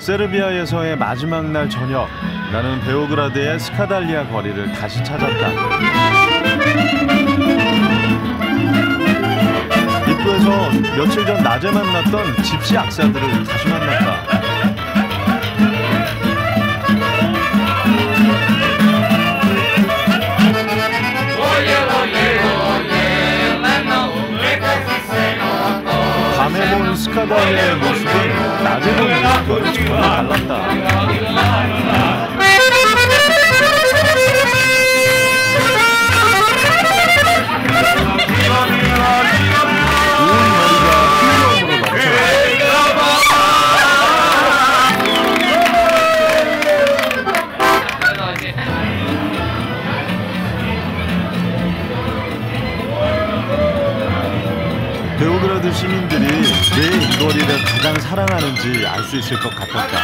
세르비아에서의 마지막 날 저녁 나는 베오그라드의 스카달리아 거리를 다시 찾았다. 입구에서 며칠 전 낮에 만났던 집시 악사들을 다시 만났다. 밤에 본 스카달리아의 모습은 낮에 본 모습과 베오그라드 시민들이 왜 이 거리를 가장 사랑하는지 알 수 있을 것 같았다.